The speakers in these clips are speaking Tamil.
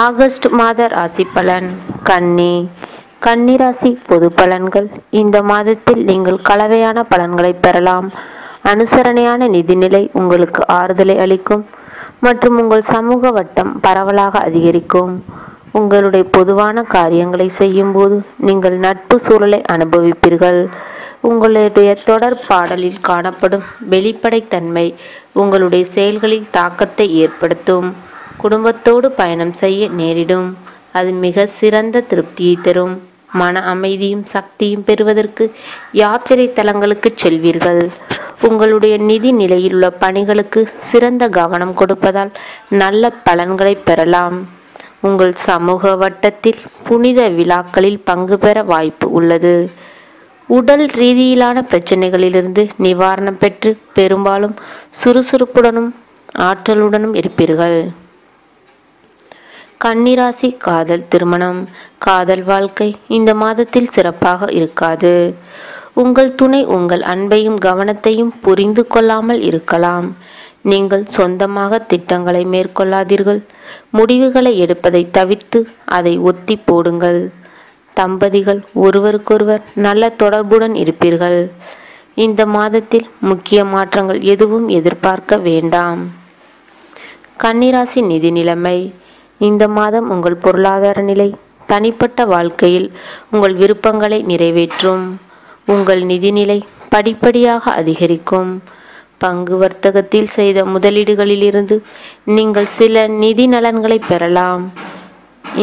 ஆகஸ்ட் மாத ராசி பலன். கன்னி. கன்னிராசி பொது பலன்கள். இந்த மாதத்தில் நீங்கள் கலவையான பலன்களை பெறலாம். அனுசரணையான நிதிநிலை உங்களுக்கு ஆறுதலை அளிக்கும். மற்றும் உங்கள் சமூக வட்டம் பரவலாக அதிகரிக்கும். உங்களுடைய பொதுவான காரியங்களை செய்யும்போது நீங்கள் நட்பு சூழலை அனுபவிப்பீர்கள். உங்களுடைய தொடர் பாடலில் காணப்படும் வெளிப்படைத்தன்மை உங்களுடைய செயல்களில் தாக்கத்தை ஏற்படுத்தும். குடும்பத்தோடு பயணம் செய்ய நேரிடும். அது மிக சிறந்த திருப்தியை தரும். மன அமைதியும் சக்தியும் பெறுவதற்கு யாத்திரை தலங்களுக்கு செல்வீர்கள். உங்களுடைய நிதி நிலையில் உள்ள பணிகளுக்கு சிறந்த கவனம் கொடுப்பதால் நல்ல பலன்களை பெறலாம். உங்கள் சமூக வட்டத்தில் புனித விழாக்களில் பங்கு பெற வாய்ப்பு உள்ளது. உடல் ரீதியிலான பிரச்சனைகளிலிருந்து நிவாரணம் பெற்று பெரும்பாலும் சுறுசுறுப்புடனும் ஆற்றலுடனும் இருப்பீர்கள். கன்னிராசி காதல் திருமணம். காதல் வாழ்க்கை இந்த மாதத்தில் சிறப்பாக இருக்காது. உங்கள் துணை உங்கள் அன்பையும் கவனத்தையும் புரிந்து கொள்ளாமல் இருக்கலாம். நீங்கள் சொந்தமாக திட்டங்களை மேற்கொள்ளாதீர்கள். முடிவுகளை எடுப்பதை தவிர்த்து அதை ஒத்தி போடுங்கள். தம்பதிகள் ஒருவருக்கொருவர் நல்ல தொடர்புடன் இருப்பீர்கள். இந்த மாதத்தில் முக்கிய மாற்றங்கள் எதுவும் எதிர்பார்க்க வேண்டாம். கன்னிராசி நிதி நிலைமை. இந்த மாதம் உங்கள் பொருளாதார நிலை தனிப்பட்ட வாழ்க்கையில் உங்கள் விருப்பங்களை நிறைவேற்றும். உங்கள் நிதிநிலை படிப்படியாக அதிகரிக்கும். பங்கு வர்த்தகத்தில் செய்த முதலீடுகளிலிருந்து நீங்கள் சில நிதி நலன்களை பெறலாம்.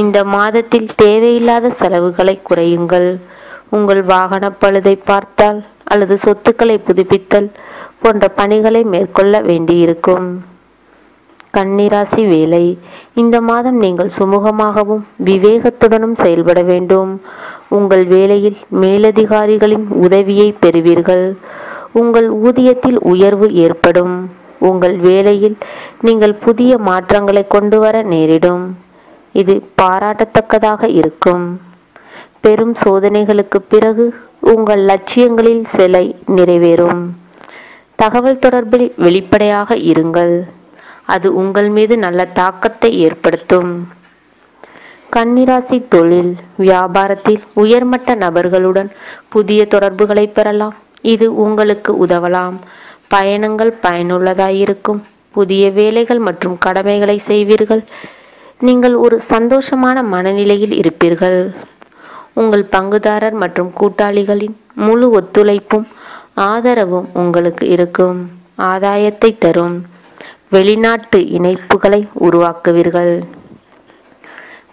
இந்த மாதத்தில் தேவையில்லாத செலவுகளை குறையுங்கள். உங்கள் வாகன பழுதை பார்த்தால் அல்லது சொத்துக்களை புதுப்பித்தல் போன்ற பணிகளை மேற்கொள்ள வேண்டியிருக்கும். கன்னிராசி வேலை. இந்த மாதம் நீங்கள் சுமூகமாகவும் விவேகத்துடனும் செயல்பட வேண்டும். உங்கள் வேலையில் மேலதிகாரிகளின் உதவியை பெறுவீர்கள். உங்கள் ஊதியத்தில் உயர்வு ஏற்படும். உங்கள் வேலையில் நீங்கள் புதிய மாற்றங்களை கொண்டு வர நேரிடும். இது பாராட்டத்தக்கதாக இருக்கும். பெரும் சோதனைகளுக்கு பிறகு உங்கள் லட்சியங்களில் சிலை நிறைவேறும். தகவல் தொடர்பில் வெளிப்படையாக இருங்கள். அது உங்கள் மீது நல்ல தாக்கத்தை ஏற்படுத்தும். கன்னிராசி தொழில் வியாபாரத்தில் உயர்மட்ட நபர்களுடன் புதிய தொடர்புகளை பெறலாம். இது உங்களுக்கு உதவலாம். பயணங்கள் பயனுள்ளதாயிருக்கும். புதிய வேலைகள் மற்றும் கடமைகளை செய்வீர்கள். நீங்கள் ஒரு சந்தோஷமான மனநிலையில் இருப்பீர்கள். உங்கள் பங்குதாரர் மற்றும் கூட்டாளிகளின் முழு ஒத்துழைப்பும் ஆதரவும் உங்களுக்கு இருக்கும். ஆதாயத்தை தரும். வெளிநாட்டு இணைப்புகளை உருவாக்குவீர்கள்.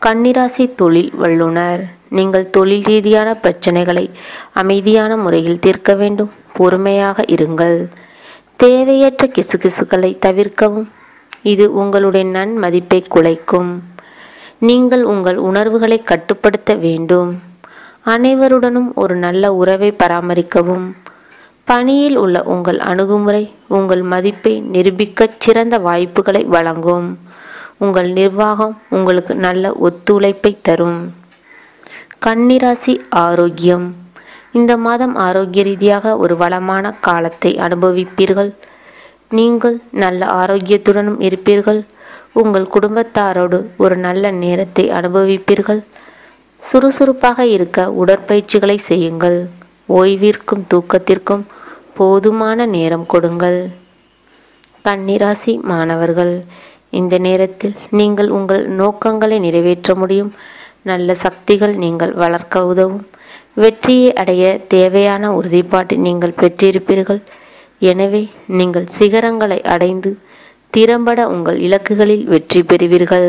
கன்னிராசி தொழில் வல்லுனர் நீங்கள் தொழில் ரீதியான பிரச்சனைகளை அமைதியான முறையில் தீர்க்க வேண்டும். பொறுமையாக இருங்கள். தேவையற்ற கிசுகிசுகளை தவிர்க்கவும். இது உங்களுடைய நன்மதிப்பை குலைக்கும். நீங்கள் உங்கள் உணர்வுகளை கட்டுப்படுத்த வேண்டும். அனைவருடனும் ஒரு நல்ல உறவை பராமரிக்கவும். பணியில் உள்ள உங்கள் அணுகுமுறை உங்கள் மதிப்பை நிரூபிக்கச் சிறந்த வாய்ப்புகளை வழங்கும். உங்கள் நிர்வாகம் உங்களுக்கு நல்ல ஒத்துழைப்பை தரும். கன்னிராசி ஆரோக்கியம். இந்த மாதம் ஆரோக்கிய ரீதியாக ஒரு வளமான காலத்தை அனுபவிப்பீர்கள். நீங்கள் நல்ல ஆரோக்கியத்துடனும் இருப்பீர்கள். உங்கள் குடும்பத்தாரோடு ஒரு நல்ல நேரத்தை அனுபவிப்பீர்கள். சுறுசுறுப்பாக இருக்க உடற்பயிற்சிகளை செய்யுங்கள். ஓய்விற்கும் தூக்கத்திற்கும் போதுமான நேரம் கொடுங்கள். கன்னிராசி மாணவர்கள் இந்த நேரத்தில் நீங்கள் உங்கள் நோக்கங்களை நிறைவேற்ற முடியும். நல்ல சக்திகள் நீங்கள் வளர்க்க உதவும். வெற்றியை அடைய தேவையான உறுதிப்பாட்டை நீங்கள் பெற்றிருப்பீர்கள். எனவே நீங்கள் சிகரங்களை அடைந்து திறம்பட உங்கள் இலக்குகளில் வெற்றி பெறுவீர்கள்.